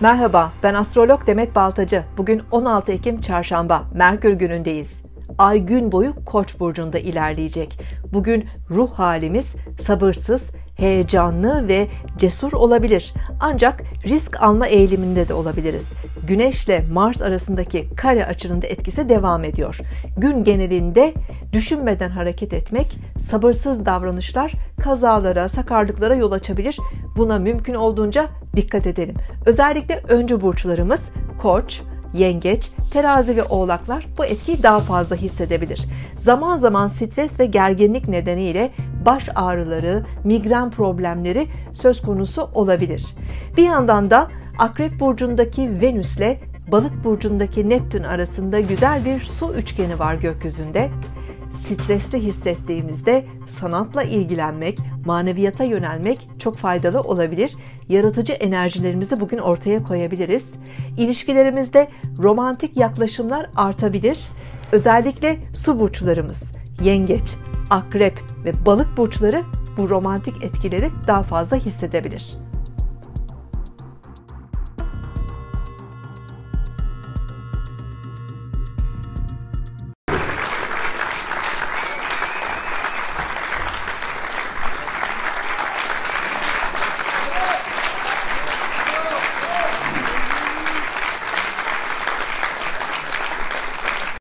Merhaba, ben astrolog Demet Baltacı. Bugün 16 Ekim Çarşamba, Merkür günündeyiz. Ay gün boyu Koç burcunda ilerleyecek. Bugün ruh halimiz sabırsız, heyecanlı ve cesur olabilir. Ancak risk alma eğiliminde de olabiliriz. Güneş ile Mars arasındaki kare açının da etkisi devam ediyor. Gün genelinde düşünmeden hareket etmek, sabırsız davranışlar kazalara, sakarlıklara yol açabilir. Buna mümkün olduğunca dikkat edelim. Özellikle öncü burçlarımız Koç, yengeç, terazi ve oğlaklar bu etkiyi daha fazla hissedebilir. Zaman zaman stres ve gerginlik nedeniyle baş ağrıları, migren problemleri söz konusu olabilir. Bir yandan da Akrep burcundaki Venüs ile Balık burcundaki Neptün arasında güzel bir su üçgeni var gökyüzünde stresli hissettiğimizde sanatla ilgilenmek, maneviyata yönelmek çok faydalı olabilir. Yaratıcı enerjilerimizi bugün ortaya koyabiliriz. İlişkilerimizde romantik yaklaşımlar artabilir. Özellikle su burçlarımız, yengeç, akrep ve balık burçları bu romantik etkileri daha fazla hissedebilir.